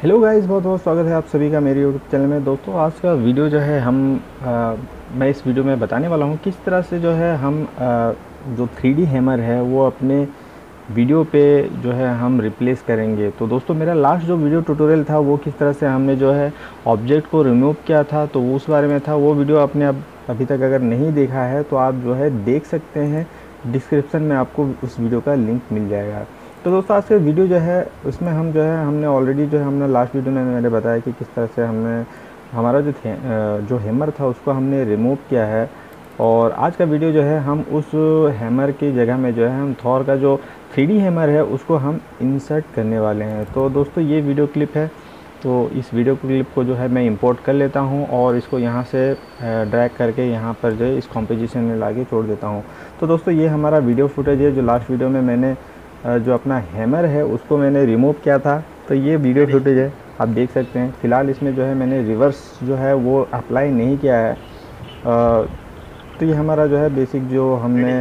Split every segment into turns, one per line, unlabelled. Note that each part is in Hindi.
हेलो गाइस बहुत बहुत स्वागत है आप सभी का मेरे यूट्यूब चैनल में। दोस्तों आज का वीडियो जो है हम आ, मैं इस वीडियो में बताने वाला हूँ किस तरह से जो है हम आ, जो थ्री हैमर है वो अपने वीडियो पे जो है हम रिप्लेस करेंगे। तो दोस्तों मेरा लास्ट जो वीडियो ट्यूटोरियल था वो किस तरह से हमने जो है ऑब्जेक्ट को रिमूव किया था तो उस बारे में था। वो वीडियो आपने अब अभी तक अगर नहीं देखा है तो आप जो है देख सकते हैं। डिस्क्रिप्सन में आपको उस वीडियो का लिंक मिल जाएगा। तो दोस्तों, आज के वीडियो जो है, उसमें हम जो है, हमने ऑलरेडी जो है, हमने लास्ट वीडियो में मैंने बताया कि किस तरह से हमने, हमारा जो थे जो हैमर था, उसको हमने रिमूव किया है। और आज का वीडियो जो है, हम उस हैमर की जगह में जो है, हम थॉर का जो थ्री हैमर है, उसको हम इंसर्ट करने वाले हैं। तो दोस्तों, ये वीडियो क्लिप है। तो इस वीडियो क्लिप को जो है, मैं इंपोर्ट कर लेता हूँ और इसको यहाँ से ड्रैग करके यहाँ पर जो है, इस कॉम्पोजिशन में ला छोड़ देता हूँ। तो दोस्तों, ये हमारा वीडियो फुटेज है, जो लास्ट वीडियो में मैंने जो अपना हैमर है उसको मैंने रिमूव किया था। तो ये वीडियो फुटेज है आप देख सकते हैं। फ़िलहाल इसमें जो है मैंने रिवर्स जो है वो अप्लाई नहीं किया है। आ, तो ये हमारा जो है बेसिक जो हमने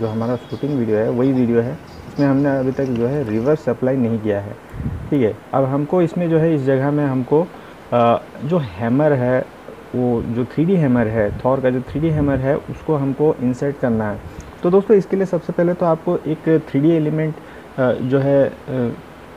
जो हमारा शूटिंग वीडियो है वही वीडियो है। इसमें हमने अभी तक जो है रिवर्स अप्लाई नहीं किया है। ठीक है अब हमको इसमें जो है इस जगह में हमको आ, जो हैमर है वो जो थ्री हैमर है थॉर का जो थ्री हैमर है उसको हमको इंसर्ट करना है। तो दोस्तों, इसके लिए सबसे पहले तो आपको एक थ्री एलिमेंट जो है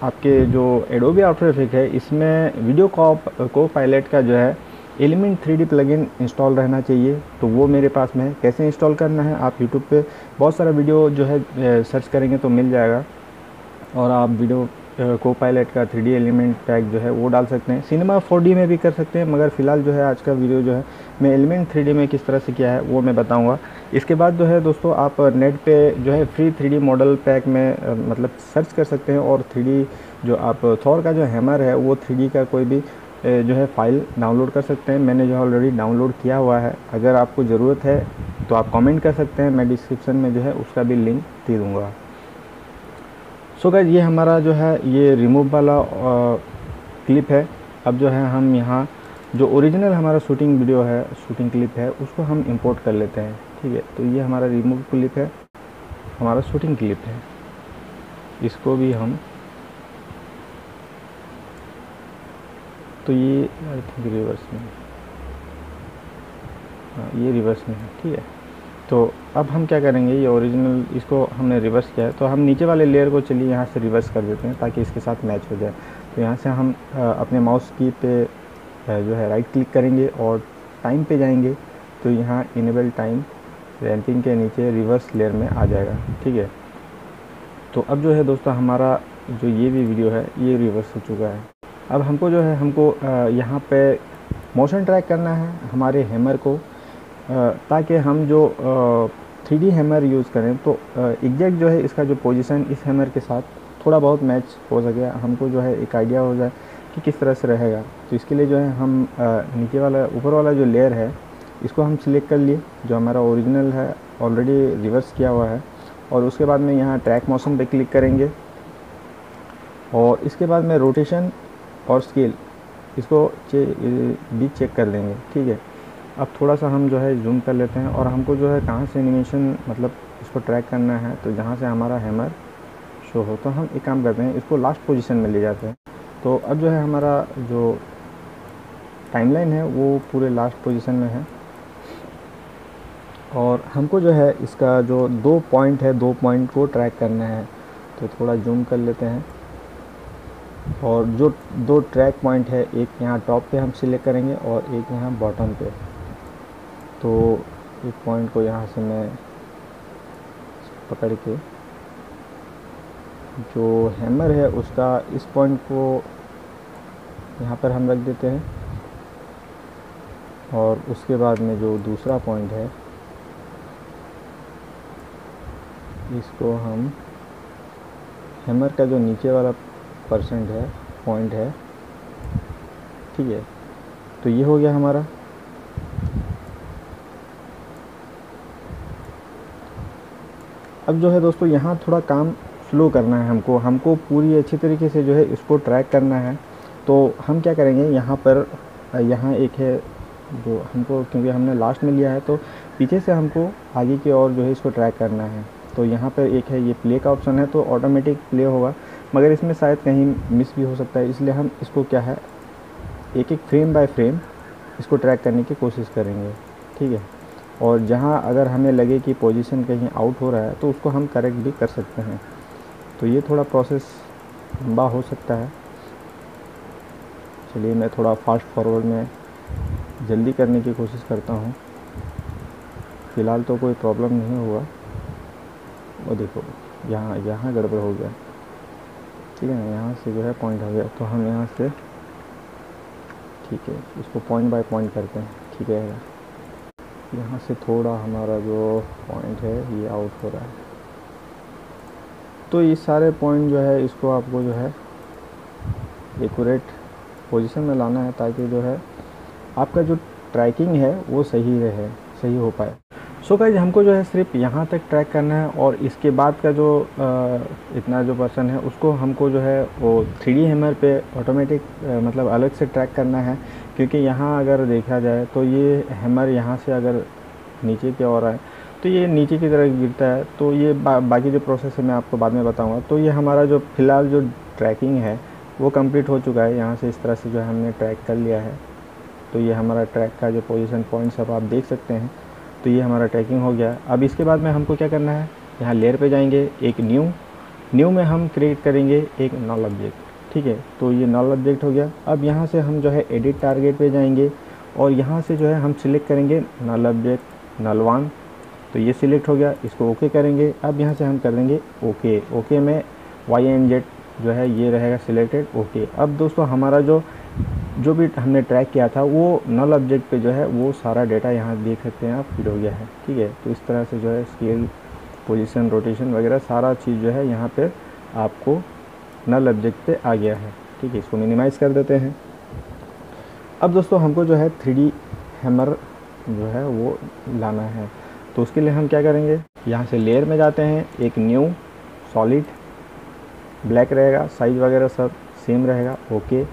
आपके जो एडोबी आफ्टर इफ़ेक्ट है, इसमें वीडियो कॉप को पायलट का जो है element three D plugin install रहना चाहिए। तो वो मेरे पास में है। कैसे इंस्टॉल करना है? आप यूट्यूब पे बहुत सारा वीडियो जो है सर्च करेंगे तो मिल जाएगा। और आप वीडियो को पायलट का थ्री एलिमेंट पैक जो है, वो डाल सकते हैं। सिनेमा फोर में भी कर सकते हैं, मगर फ़िलहाल जो है, आज का वीडियो जो है, मैं एलिमेंट थ्री में किस तरह से किया है, वो मैं बताऊँगा। इसके बाद जो है, दोस्तों, आप नेट पे जो है फ्री थ्री मॉडल पैक में मतलब सर्च कर सकते हैं और थ्री जो आप थौर का जो हैमर है, वो थ्री का कोई भी जो है फ़ाइल डाउनलोड कर सकते हैं। मैंने जो है ऑलरेडी डाउनलोड किया हुआ है। अगर आपको ज़रूरत है तो आप कमेंट कर सकते हैं। मैं डिस्क्रिप्शन में जो है, उसका भी लिंक दे दूँगा। सो so ये हमारा जो है, ये रिमूव वाला क्लिप है। अब जो है, हम यहाँ जो ओरिजिनल हमारा शूटिंग वीडियो है शूटिंग क्लिप है, उसको हम इंपोर्ट कर लेते हैं, ठीक है? तो ये हमारा रिमूव क्लिप है, हमारा शूटिंग क्लिप है। इसको भी हम तो ये आई थिंक रिवर्स में हाँ। ये रिवर्स में है, ठीक है? तो अब हम क्या करेंगे, ये ओरिजिनल इसको हमने रिवर्स किया है। तो हम नीचे वाले लेयर को चलिए, यहाँ से रिवर्स कर देते हैं ताकि इसके साथ मैच हो जाए। तो यहाँ से हम अपने माउस की पे जो है राइट क्लिक करेंगे और टाइम पे जाएँगे। तो यहाँ इनेबल टाइम रैंपिंग के नीचे रिवर्स लेयर में आ जाएगा। ठीक है? तो अब जो है दोस्तों, हमारा जो ये भी वीडियो है, ये रिवर्स हो चुका है। अब हमको जो है, हमको यहाँ पे मोशन ट्रैक करना है, हमारे हैमर को। ताकि हम जो थ्री डी हैमर यूज़ करें तो एग्जैक्ट जो है इसका जो पोजीशन इस हैमर के साथ थोड़ा बहुत मैच हो सके हमको जो है एक आइडिया हो जाए कि किस तरह से रहेगा। तो इसके लिए जो है हम नीचे वाला ऊपर वाला जो लेयर है इसको हम सिलेक्ट कर लिए जो हमारा ओरिजिनल है ऑलरेडी रिवर्स किया हुआ है। और उसके बाद में यहाँ ट्रैक मौसम पे क्लिक करेंगे। और इसके बाद में रोटेशन और स्केल इसको चे, भी चेक कर लेंगे ठीक है? अब थोड़ा सा हम जो है जूम कर लेते हैं और हमको जो है कहाँ से एनिमेशन मतलब इसको ट्रैक करना है तो जहाँ से हमारा हैमर शो हो तो हम एक काम करते हैं, इसको लास्ट पोजीशन में ले जाते हैं। तो अब जो है हमारा जो टाइमलाइन है, वो पूरे लास्ट पोजीशन में है। और हमको जो है इसका जो दो पॉइंट है, दो पॉइंट को ट्रैक करना है तो थोड़ा जूम कर लेते हैं। और जो दो ट्रैक पॉइंट है, एक यहाँ टॉप पे हम सिलेक्ट करेंगे और एक यहाँ बॉटम पे। तो एक पॉइंट को यहाँ से मैं पकड़ के जो हैमर है उसका इस पॉइंट को यहाँ पर हम रख देते हैं और उसके बाद में जो दूसरा पॉइंट है, इसको हम हैमर का जो नीचे वाला परसेंट है पॉइंट है, ठीक है? तो ये हो गया हमारा अब जो है दोस्तों, यहाँ थोड़ा काम स्लो करना है हमको। हमको पूरी अच्छी तरीके से जो है इसको ट्रैक करना है। तो हम क्या करेंगे, यहाँ पर, यहाँ एक है जो हमको, क्योंकि हमने लास्ट में लिया है तो पीछे से हमको आगे की ओर जो है इसको ट्रैक करना है। तो यहाँ पर एक है, ये प्ले का ऑप्शन है तो ऑटोमेटिक प्ले होगा। मगर इसमें शायद कहीं मिस भी हो सकता है, इसलिए हम इसको क्या है, एक एक फ्रेम बाय फ्रेम इसको ट्रैक करने की कोशिश करेंगे। ठीक है? और जहाँ अगर हमें लगे कि पोजीशन कहीं आउट हो रहा है तो उसको हम करेक्ट भी कर सकते हैं। तो ये थोड़ा प्रोसेस लंबा हो सकता है। चलिए, मैं थोड़ा फास्ट फॉरवर्ड में जल्दी करने की कोशिश करता हूँ। फ़िलहाल तो कोई प्रॉब्लम नहीं हुआ। वो देखो, यहाँ यहाँ गड़बड़ हो गया। ठीक है ना, यहाँ से जो है पॉइंट हो गया। तो हम यहाँ से, ठीक है इसको पॉइंट बाय पॉइंट करते हैं। ठीक है यहाँ से थोड़ा हमारा जो पॉइंट है ये आउट हो रहा है। तो ये सारे पॉइंट जो है इसको आपको जो है एकट पोजीशन में लाना है ताकि जो है आपका जो ट्रैकिंग है वो सही रहे सही हो पाए। सो so गाइज़ हमको जो है सिर्फ़ यहाँ तक ट्रैक करना है और इसके बाद का जो आ, इतना जो पर्सन है उसको हमको जो है वो थ्री डी हेमर पे ऑटोमेटिक मतलब अलग से ट्रैक करना है। क्योंकि यहाँ अगर देखा जाए तो ये हेमर यहाँ से अगर नीचे की ओर आए तो ये नीचे की तरफ़ गिरता है। तो ये बा, बाकी जो प्रोसेस है मैं आपको बाद में बताऊँगा। तो ये हमारा जो फ़िलहाल जो ट्रैकिंग है वो कंप्लीट हो चुका है। यहाँ से इस तरह से जो है हमने ट्रैक कर लिया है। तो ये हमारा ट्रैक का जो पोजीशन पॉइंट्स अब आप देख सकते हैं। तो ये हमारा ट्रैकिंग हो गया। अब इसके बाद में हमको क्या करना है? यहाँ लेयर पे जाएँगे एक न्यू न्यू में हम क्रिएट करेंगे एक नॉल ऑब्जेक्ट ठीक है तो ये नॉल ऑब्जेक्ट हो गया। अब यहाँ से हम जो है एडिट टारगेट पे जाएँगे और यहाँ से जो है हम सिलेक्ट करेंगे नल ऑब्जेक्ट नल वन तो ये सिलेक्ट हो गया, इसको ओके करेंगे। अब यहाँ से हम कर देंगे ओके ओके में वाई एन जेड जो है ये रहेगा सिलेक्टेड ओके अब दोस्तों हमारा जो जो भी हमने ट्रैक किया था, वो नल ऑब्जेक्ट पे जो है वो सारा डेटा यहाँ देख सकते हैं आप फिट हो गया है। ठीक है तो इस तरह से जो है स्केल पोजीशन रोटेशन वगैरह सारा चीज़ जो है यहाँ पे आपको नल ऑब्जेक्ट पे आ गया है। ठीक है, इसको मिनिमाइज़ कर देते हैं। अब दोस्तों, हमको जो है थ्री हैमर जो है वो लाना है। तो उसके लिए हम क्या करेंगे? यहाँ से लेयर में जाते हैं। एक न्यू सॉलिड ब्लैक रहेगा। साइज़ वगैरह सब सेम रहेगा। ओके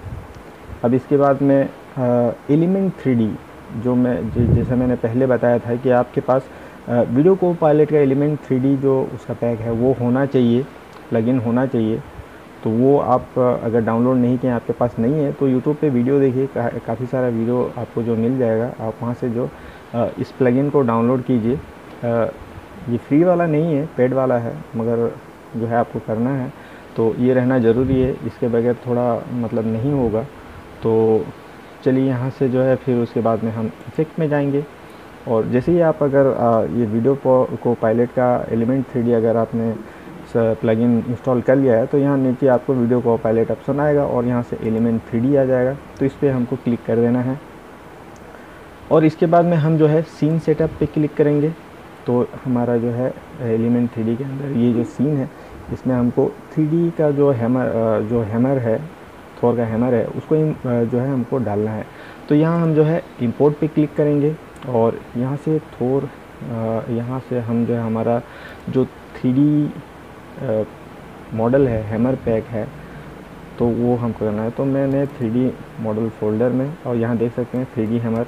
अब इसके बाद में एलिमेंट थ्री जो मैं जैसे मैंने पहले बताया था कि आपके पास वीडियो को पायलट का एलिमेंट थ्री जो उसका पैक है, वो होना चाहिए। प्लगइन होना चाहिए। तो वो आप अगर डाउनलोड नहीं किए आपके पास नहीं है तो यूट्यूब पे वीडियो देखिए का, काफ़ी सारा वीडियो आपको जो मिल जाएगा आप वहाँ से जो इस प्लगइन को डाउनलोड कीजिए। ये फ्री वाला नहीं है पेड वाला है मगर जो है आपको करना है तो ये रहना ज़रूरी है। इसके बगैर थोड़ा मतलब नहीं होगा। तो चलिए यहाँ से जो है फिर उसके बाद में हम इफ़ेक्ट में जाएँगे। और जैसे ही आप अगर आ, ये वीडियो को पायलट का एलिमेंट थ्री अगर आपने प्लगइन इंस्टॉल कर लिया है तो यहाँ नीचे आपको वीडियो को पायलट ऑप्शन आएगा और यहाँ से एलिमेंट थ्री आ जाएगा। तो इस पर हमको क्लिक कर देना है। और इसके बाद में हम जो है सीन सेटअप पे क्लिक करेंगे। तो हमारा जो है एलिमेंट थ्री के अंदर ये जो सीन है, इसमें हमको थ्री का जो हैमर जो हैमर है थोर का हैमर है, उसको जो है हमको डालना है। तो यहाँ हम जो है इंपोर्ट पे क्लिक करेंगे और यहाँ से थोर यहाँ से हम जो है हमारा जो थ्री मॉडल है, हैमर पैक है तो वो हमको करना है। तो मैंने थ्री मॉडल फोल्डर में, और यहाँ देख सकते हैं थ्री हैमर,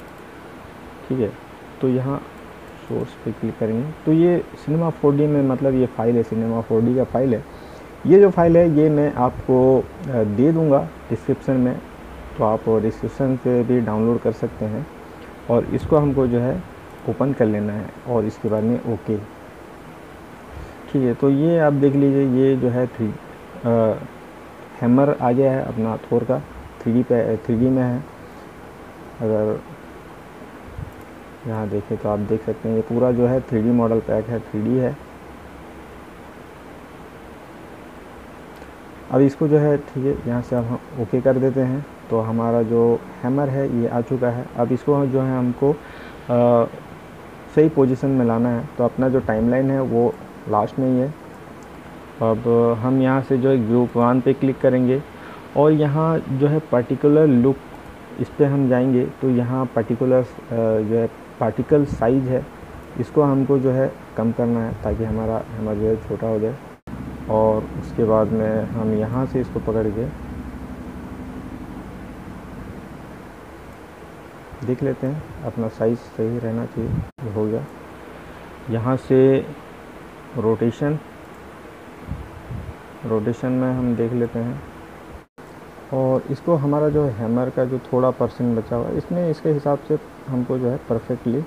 ठीक है? तो यहाँ सोर्स पे क्लिक करेंगे। तो ये सिनेमा फोर में मतलब ये फ़ाइल है, सिनेमा फोर का फ़ाइल है। ये जो फ़ाइल है, ये मैं आपको दे दूँगा डिस्क्रिप्शन में तो आप डिस्क्रिप्शन से भी डाउनलोड कर सकते हैं। और इसको हमको जो है, ओपन कर लेना है, और इसके बाद में ओके। ठीक है तो ये आप देख लीजिए ये जो है थ्री हैमर आ गया है अपना थोर का थ्री पे थ्री में है। अगर यहाँ देखें तो आप देख सकते हैं ये पूरा जो है थ्री मॉडल पैक है थ्री है। अब इसको जो है ठीक है यहाँ से अब हम ओके कर देते हैं तो हमारा जो हैमर है ये आ चुका है। अब इसको जो है हमको आ, सही पोजीशन में लाना है तो अपना जो टाइमलाइन है वो लास्ट में ही। है अब हम यहाँ से जो है ग्रुप वन पे क्लिक करेंगे और यहाँ जो है पर्टिकुलर लुक इस पर हम जाएँगे तो यहाँ पर्टिकुलर जो है पार्टिकल साइज़ है। इसको हमको जो है कम करना है ताकि हमारा हमारा जो है छोटा हो जाए। और उसके बाद में हम यहाँ से इसको पकड़ के देख लेते हैं। अपना साइज़ सही रहना चाहिए। हो गया। यहाँ से रोटेशन। रोटेशन में हम देख लेते हैं। और इसको हमारा जो हैमर का जो थोड़ा परसेंट बचा हुआ है इसमें इसके हिसाब से हमको जो है परफेक्टली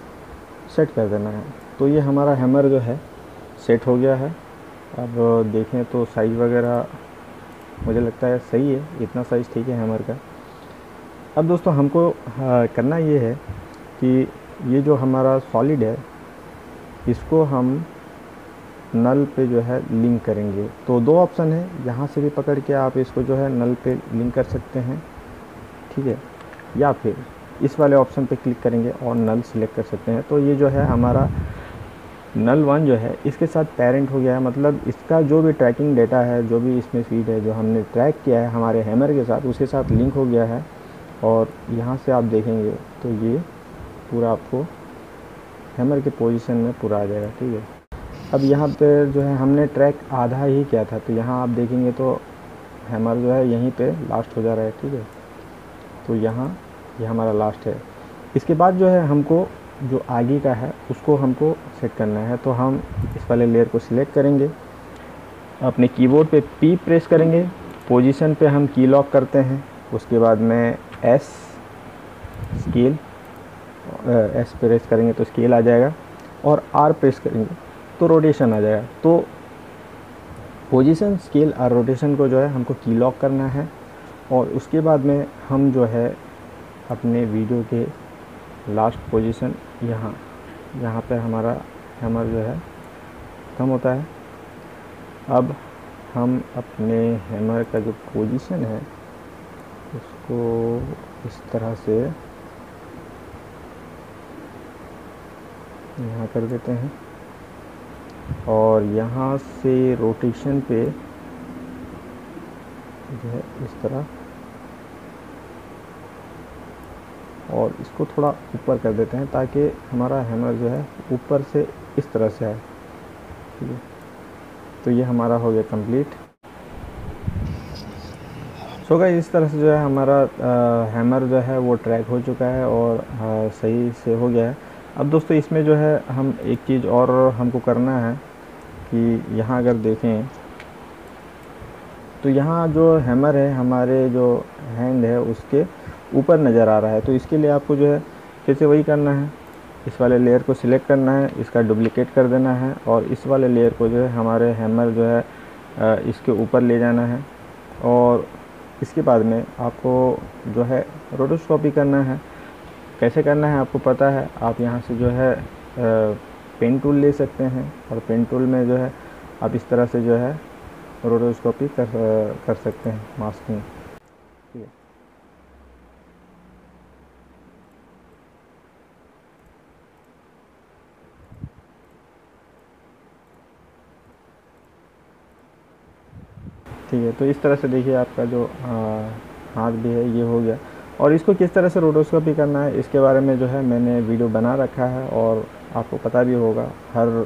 सेट कर देना है। तो ये हमारा हैमर जो है सेट हो गया है। अब देखें तो साइज़ वगैरह मुझे लगता है सही है इतना साइज़ ठीक है हैमर का। अब दोस्तों हमको हाँ, करना ये है कि ये जो हमारा सॉलिड है इसको हम नल पे जो है लिंक करेंगे। तो दो ऑप्शन है। यहाँ से भी पकड़ के आप इसको जो है नल पे लिंक कर सकते हैं। ठीक है? या फिर इस वाले ऑप्शन पे क्लिक करेंगे और नल सिलेक्ट कर सकते हैं। तो ये जो है हमारा नल वन जो है, इसके साथ पेरेंट हो गया है। मतलब इसका जो भी ट्रैकिंग डेटा है, जो भी इसमें फ़ीड है, जो हमने ट्रैक किया है हमारे हैमर के साथ, उसके साथ लिंक हो गया है। और यहाँ से आप देखेंगे तो ये पूरा आपको हैमर के पोजीशन में पूरा आ जाएगा। ठीक है? अब यहाँ पे जो है हमने ट्रैक आधा ही किया था तो यहाँ आप देखेंगे तो हैमर जो है यहीं पे लास्ट हो जा रहा है, ठीक है? तो यहाँ, ये यह हमारा लास्ट है। इसके बाद जो है हमको जो आगे का है, उसको हमको सेट करना है तो हम इस वाले लेयर को सिलेक्ट करेंगे। अपने कीबोर्ड पे पी प्रेस करेंगे पोजीशन पे हम की लॉक करते हैं, उसके बाद में एस स्केल एस प्रेस करेंगे तो स्केल आ जाएगा, और आर प्रेस करेंगे। तो रोटेशन आ जाएगा। तो पोजीशन स्केल और रोटेशन को जो है हमको की लॉक करना है और उसके बाद में हम जो है अपने वीडियो के लास्ट पोजीशन यहाँ यहाँ पे हमारा, हैमर जो है कम होता है। अब हम अपने हैमर का जो पोजीशन है, उसको इस तरह से यहाँ कर देते हैं। और यहाँ से रोटेशन पे जो है इस तरह। और इसको थोड़ा ऊपर कर देते हैं ताकि हमारा हैमर जो है ऊपर से इस तरह से आए। ठीक है? तो ये हमारा हो गया कंप्लीट सो गई इस तरह से जो है हमारा आ, हैमर जो है वो ट्रैक हो चुका है और आ, सही से हो गया है। अब दोस्तों, इसमें जो है, हम एक चीज़ और हमको करना है कि यहाँ अगर देखें तो यहाँ जो हैमर है, हमारे जो हैंड है, उसके ऊपर नज़र आ रहा है। तो इसके लिए आपको जो है, फिर से वही करना है। इस वाले लेयर को सिलेक्ट करना है, इसका डुप्लिकेट कर देना है और इस वाले लेयर को जो है, हमारे हैमर जो है इसके ऊपर ले जाना है। और इसके बाद में आपको जो है रोटोस्कोपी करना है। कैसे करना है आपको पता है? आप यहाँ से जो है पेन टूल ले सकते हैं और पेन टूल में जो है, आप इस तरह से जो है रोटोस्कोपी कर कर सकते हैं मास्किंग ठीक है। ठीक है तो इस तरह से देखिए आपका जो हाथ भी है, ये हो गया। और इसको किस तरह से रोडोस्कोपी करना है, इसके बारे में जो है मैंने वीडियो बना रखा है और आपको पता भी होगा, हर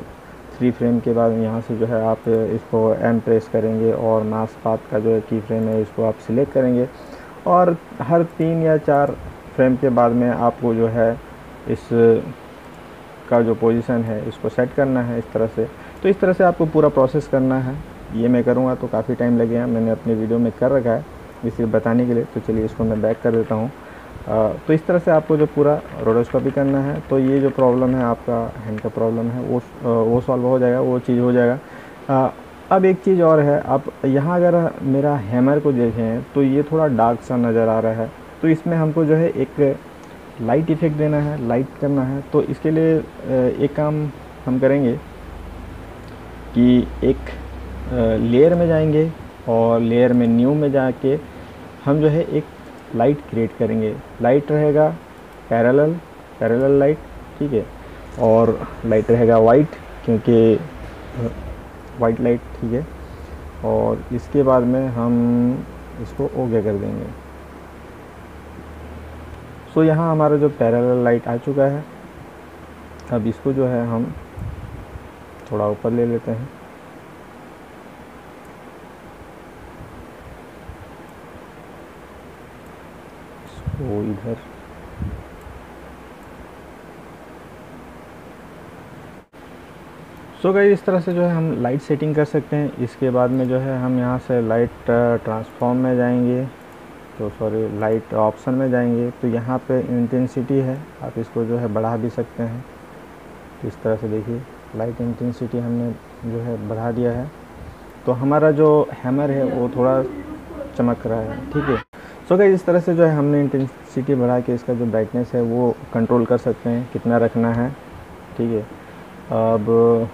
थ्री फ्रेम के बाद यहाँ से जो है आप इसको एम प्रेस करेंगे और मास पात का जो है की फ्रेम है, इसको आप सिलेक्ट करेंगे। और हर तीन या चार फ्रेम के बाद में आपको जो है इस का जो पोजीशन है, इसको सेट करना है इस तरह से। तो इस तरह से आपको पूरा प्रोसेस करना है। ये मैं करूँगा तो काफ़ी टाइम लगेगा, मैंने अपने वीडियो में कर रखा है। इसे बताने के लिए तो चलिए इसको मैं बैक कर देता हूँ। तो इस तरह से आपको जो पूरा रोडोस्कोपी करना है तो ये जो प्रॉब्लम है, आपका हैंड का प्रॉब्लम है, वो वो सॉल्व हो जाएगा, वो चीज़ हो जाएगा। अब एक चीज़ और है, आप यहाँ अगर मेरा हैमर को देखें तो ये थोड़ा डार्क सा नज़र आ रहा है। तो इसमें हमको जो है एक लाइट इफ़ेक्ट देना है लाइट करना है। तो इसके लिए एक काम हम करेंगे कि एक लेयर में जाएँगे और लेयर में न्यू में जाके हम जो है एक लाइट क्रिएट करेंगे। लाइट रहेगा पैरेलल पैरेलल लाइट ठीक है? और लाइट रहेगा वाइट क्योंकि वाइट लाइट ठीक है? और इसके बाद में हम इसको ओके कर देंगे? सो so, यहाँ हमारा जो पैरेलल लाइट आ चुका है। अब इसको जो है हम थोड़ा ऊपर ले लेते हैं। वो इधर। सो सो गई इस तरह से जो है हम लाइट सेटिंग कर सकते हैं। इसके बाद में जो है हम यहाँ से लाइट ट्रांसफॉर्म में जाएँगे। तो सॉरी लाइट ऑप्शन में जाएँगे। तो यहाँ पे इंटेंसिटी है। आप इसको जो है बढ़ा भी सकते हैं। तो इस तरह से देखिए लाइट इंटेंसिटी हमने जो है बढ़ा दिया है। तो हमारा जो हैमर है, वो थोड़ा चमक रहा है। ठीक है। सो गई इस तरह से जो है हमने इंटेंसिटी बढ़ा के इसका जो ब्राइटनेस है, वो कंट्रोल कर सकते हैं, कितना रखना है, ठीक है? अब,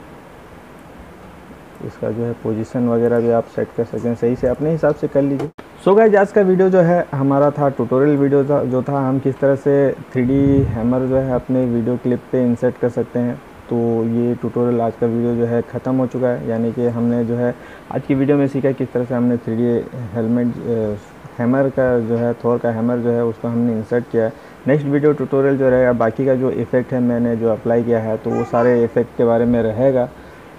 इसका जो है पोजीशन वगैरह भी आप सेट कर सकते हैं, सही से अपने हिसाब से कर लीजिए। सो so आज का वीडियो जो है, हमारा था ट्यूटोरियल वीडियो था, जो था, हम किस तरह से थ्री हैमर जो है अपने वीडियो क्लिप पे इंसर्ट कर सकते हैं। तो ये ट्यूटोरियल आज का वीडियो जो है ख़त्म हो चुका है, यानी कि हमने जो है, आज की वीडियो में सीखा किस तरह से हमने थ्री हेलमेट हैमर का जो है, थोर का हैमर जो है, उसको हमने इंसर्ट किया है। नेक्स्ट वीडियो ट्यूटोरियल जो रहेगा, बाकी का जो इफ़ेक्ट है मैंने जो अप्लाई किया है तो वो सारे इफ़ेक्ट के बारे में रहेगा।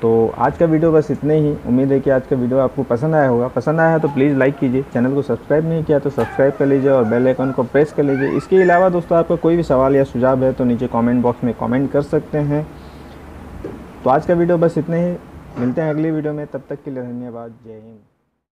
तो आज का वीडियो बस इतने ही। उम्मीद है कि आज का वीडियो आपको पसंद आया होगा। पसंद आया है तो प्लीज़ लाइक कीजिए। चैनल को सब्सक्राइब नहीं किया तो सब्सक्राइब कर लीजिए और बेल आइकन को प्रेस कर लीजिए। इसके अलावा दोस्तों, आपका कोई भी सवाल या सुझाव है तो नीचे कमेंट बॉक्स में कमेंट कर सकते हैं। तो आज का वीडियो बस इतने ही। मिलते हैं अगली वीडियो में। तब तक के लिए धन्यवाद। जय हिंद।